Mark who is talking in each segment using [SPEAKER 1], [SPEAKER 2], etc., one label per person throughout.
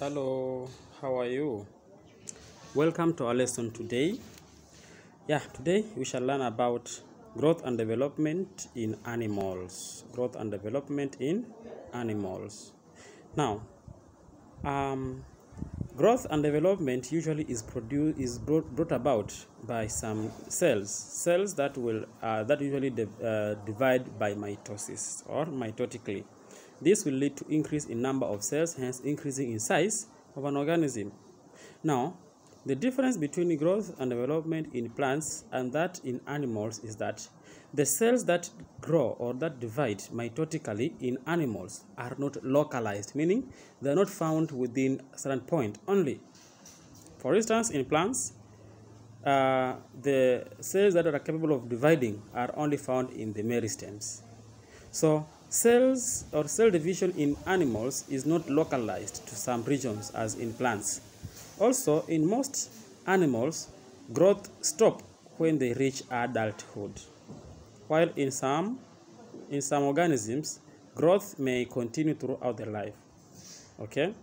[SPEAKER 1] Hello, how are you? Welcome to our lesson today. Yeah, today we shall learn about growth and development in animals. Growth and development in animals. Now, um, growth and development usually is produced is brought, brought about by some cells. Cells that will uh, that usually de- uh, divide by mitosis or mitotically. This will lead to increase in number of cells, hence increasing in size of an organism. Now, the difference between growth and development in plants and that in animals is that the cells that grow or that divide mitotically in animals are not localized, meaning they are not found within a certain point only. For instance, in plants, uh, the cells that are capable of dividing are only found in the meristems. So, cells or cell division in animals is not localized to some regions as in plants. Also, in most animals, growth stop when they reach adulthood, while in some in some organisms, growth may continue throughout their life. Okay,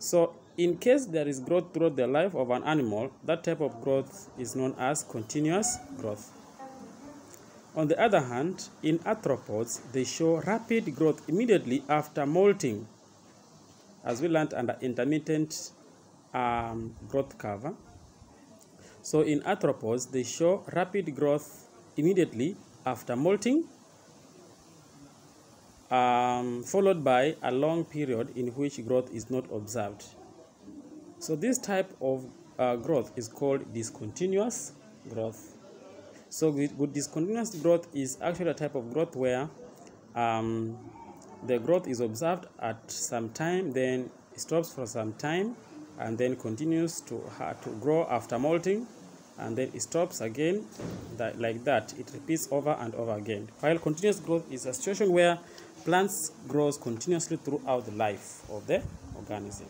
[SPEAKER 1] so in case there is growth throughout the life of an animal, that type of growth is known as continuous growth. On the other hand, in arthropods, they show rapid growth immediately after molting, as we learned under intermittent um, growth curve. So in arthropods, they show rapid growth immediately after molting, um, followed by a long period in which growth is not observed. So this type of uh, growth is called discontinuous growth. So with, discontinuous growth is actually a type of growth where um, the growth is observed at some time, then stops for some time, and then continues to, uh, to grow after molting, and then it stops again that, like that. It repeats over and over again. While continuous growth is a situation where plants grows continuously throughout the life of the organism.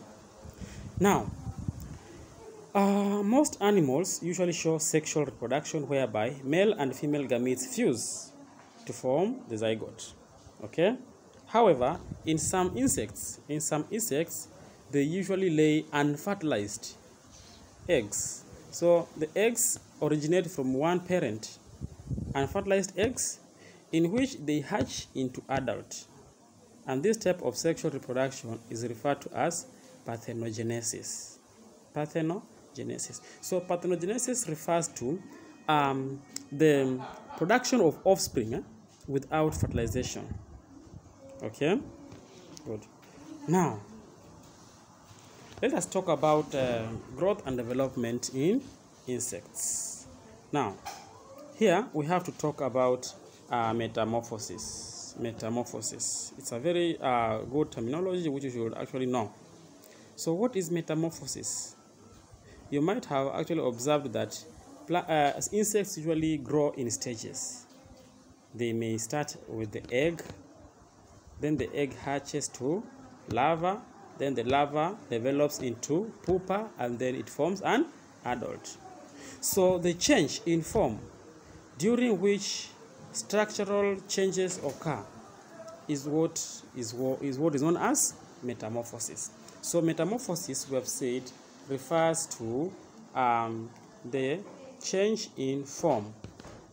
[SPEAKER 1] Now, uh, most animals usually show sexual reproduction whereby male and female gametes fuse to form the zygote. Okay? However, in some insects, in some insects, they usually lay unfertilized eggs. So the eggs originate from one parent, unfertilized eggs, in which they hatch into adult. And this type of sexual reproduction is referred to as parthenogenesis. Parthenogenesis. So parthenogenesis refers to um, the production of offspring eh, without fertilization. Okay, good. Now, let us talk about uh, growth and development in insects. Now, here we have to talk about uh, metamorphosis. Metamorphosis. It's a very uh, good terminology which you should actually know. So, what is metamorphosis? You might have actually observed that uh, insects usually grow in stages. They may start with the egg, then the egg hatches to larva, then the larva develops into pupa, and then it forms an adult. So the change in form during which structural changes occur is what is what is what is known as metamorphosis. So metamorphosis, we have said, refers to um, the change in form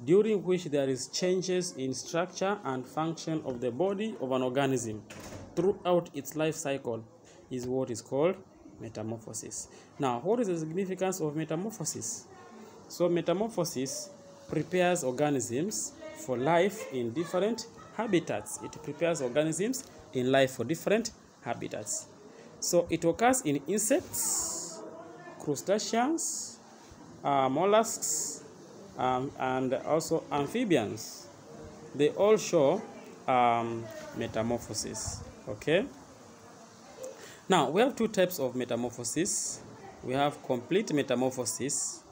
[SPEAKER 1] during which there is changes in structure and function of the body of an organism throughout its life cycle is what is called metamorphosis. Now, what is the significance of metamorphosis? So, metamorphosis prepares organisms for life in different habitats. It prepares organisms in life for different habitats. So, it occurs in insects, crustaceans, uh, mollusks, um, and also amphibians. They all show um, metamorphosis. Okay. Now, we have two types of metamorphosis. We have complete metamorphosis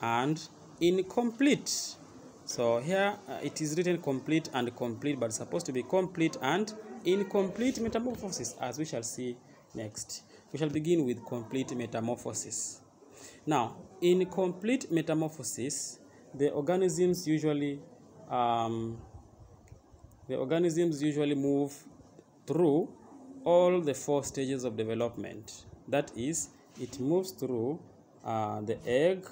[SPEAKER 1] and incomplete. So here uh, it is written complete and complete, but supposed to be complete and incomplete metamorphosis, as we shall see next. We shall begin with complete metamorphosis. Now, in complete metamorphosis, the organisms usually um, the organisms usually move through all the four stages of development That is, it moves through uh, the egg,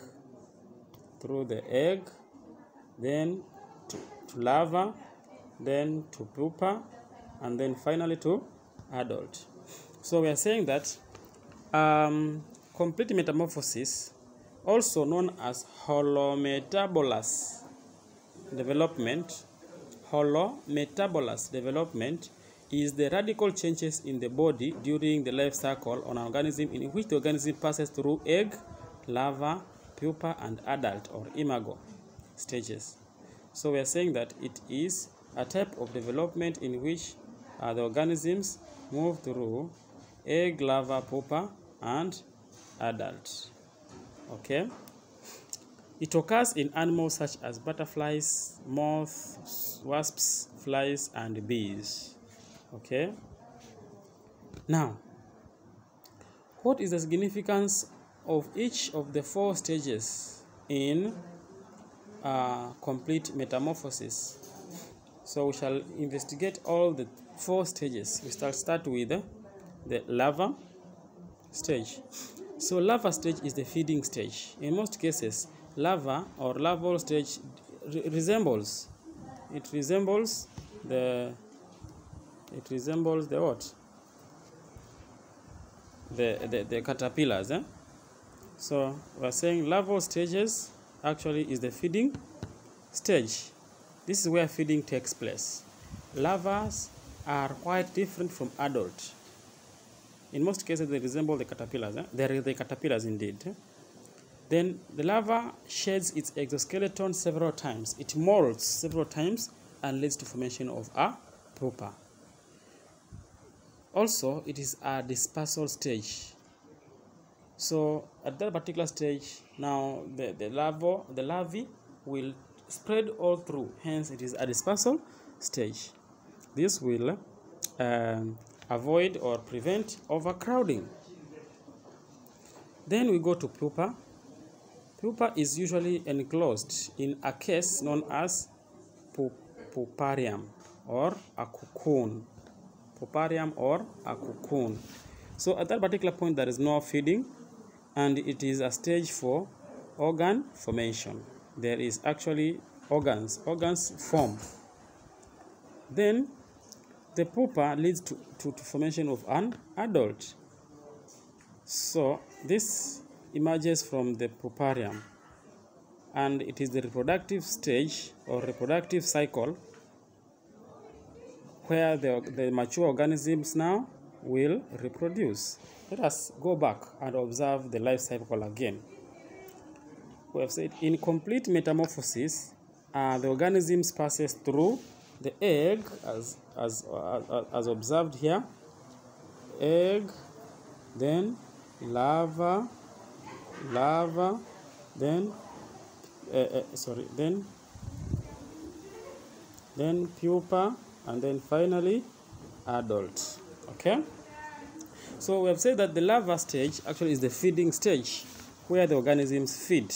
[SPEAKER 1] through the egg, then to, to larva, then to pupa, and then finally to adult. So we are saying that um, complete metamorphosis, also known as holometabolous development, holometabolous development is the radical changes in the body during the life cycle on an organism in which the organism passes through egg, larva, pupa, and adult or imago stages. So we are saying that it is a type of development in which uh, the organisms move through egg, larva, pupa, and adult. Okay. It occurs in animals such as butterflies, moths, wasps, flies, and bees. Okay. Now, what is the significance of each of the four stages in uh, complete metamorphosis? So we shall investigate all the four stages. We shall start with the larva stage. So larva stage is the feeding stage. In most cases, larva or larval stage re resembles it resembles the it resembles the what the the, the caterpillars eh? so we're saying larval stages actually is the feeding stage this is where feeding takes place larvas are quite different from adult in most cases they resemble the caterpillars eh? they're the caterpillars indeed? Then the larva sheds its exoskeleton several times. It molts several times and leads to formation of a pupa. Also, it is a dispersal stage. So at that particular stage, now the, the larva, the larvae will spread all through. Hence, it is a dispersal stage. This will um, avoid or prevent overcrowding. Then we go to pupa. Pupa is usually enclosed in a case known as puparium or a cocoon. Puparium or a cocoon. So at that particular point, there is no feeding, and it is a stage for organ formation. There is actually organs, organs form. Then the pupa leads to, to, to formation of an adult. So this emerges from the puparium and it is the reproductive stage or reproductive cycle where the, the mature organisms now will reproduce. Let us go back and observe the life cycle again. We have said in complete metamorphosis, uh, the organisms passes through the egg as, as, uh, as observed here, egg, then larva larva then uh, uh, sorry, then then pupa, and then finally adult. Okay. So we have said that the larva stage actually is the feeding stage where the organisms feed,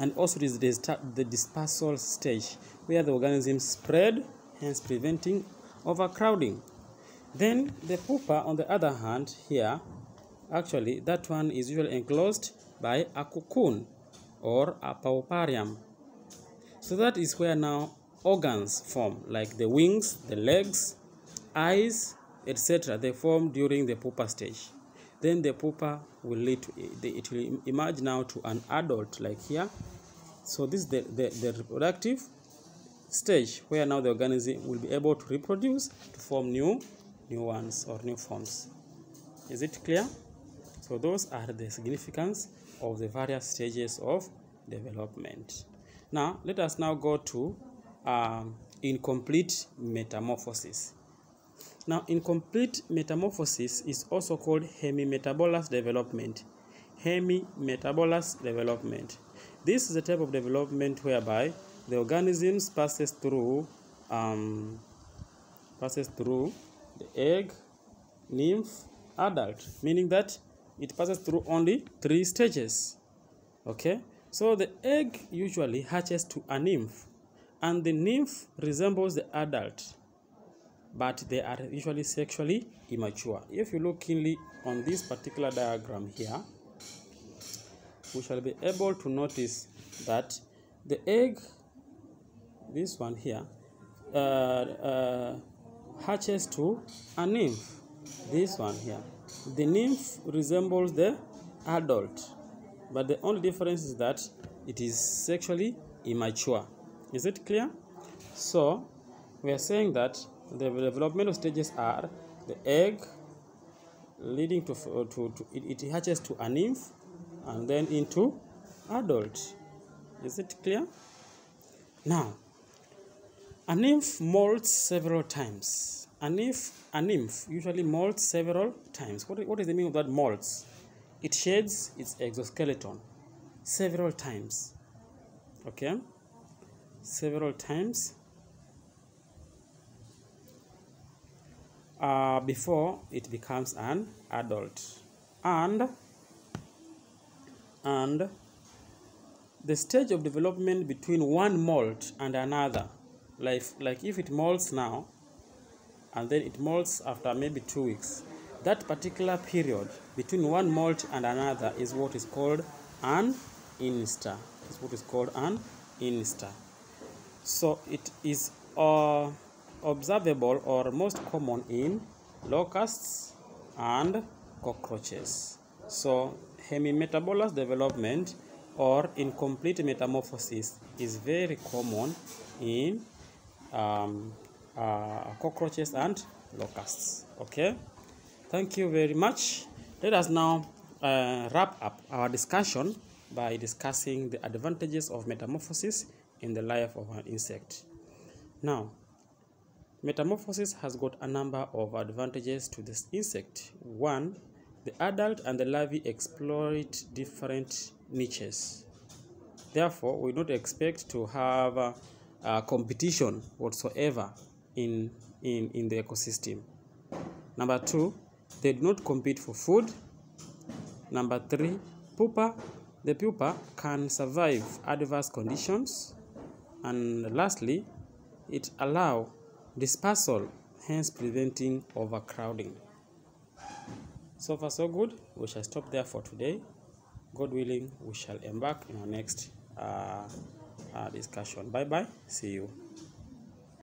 [SPEAKER 1] and also it is the, the dispersal stage where the organisms spread, hence preventing overcrowding. Then the pupa, on the other hand, here, actually that one is usually enclosed by a cocoon or a puparium. So that is where now organs form, like the wings, the legs, eyes, etc. They form during the pupa stage. Then the pupa will lead to, it will emerge now to an adult, like here. So this is the, the, the reproductive stage where now the organism will be able to reproduce to form new new ones or new forms. Is it clear? So those are the significance of the various stages of development. Now, let us now go to um, incomplete metamorphosis. Now, incomplete metamorphosis is also called hemimetabolous development. Hemimetabolous development. This is a type of development whereby the organisms passes through um, passes through the egg, nymph, adult, meaning that it passes through only three stages. Okay, so the egg usually hatches to a nymph, and the nymph resembles the adult but they are usually sexually immature. If you look keenly on this particular diagram here, we shall be able to notice that the egg, this one here, uh, uh, hatches to a nymph. This one here. The nymph resembles the adult, but the only difference is that it is sexually immature. Is it clear? So, we are saying that the developmental stages are the egg leading to, to, to it, it hatches to a nymph and then into adult. Is it clear? Now, a nymph molts several times. A nymph, a nymph usually molts several times. What, what is the meaning of that molts? It sheds its exoskeleton several times. Okay? Several times uh, before it becomes an adult. And and the stage of development between one molt and another like like if it molts now and then it molts after maybe two weeks that particular period between one molt and another is what is called an instar. Is what is called an instar. So it is uh, observable or most common in locusts and cockroaches. So hemimetabolous development or incomplete metamorphosis is very common in um, uh, cockroaches and locusts. Okay, thank you very much. Let us now uh, wrap up our discussion by discussing the advantages of metamorphosis in the life of an insect. Now, metamorphosis has got a number of advantages to this insect. One, the adult and the larvae exploit different niches. Therefore, we don't expect to have a, a competition whatsoever in, in, in the ecosystem. Number two, they do not compete for food. Number three, pupa. The pupa can survive adverse conditions. And lastly, it allow dispersal, hence preventing overcrowding. So far, so good. We shall stop there for today. God willing, we shall embark in our next uh, uh, discussion. Bye bye. See you.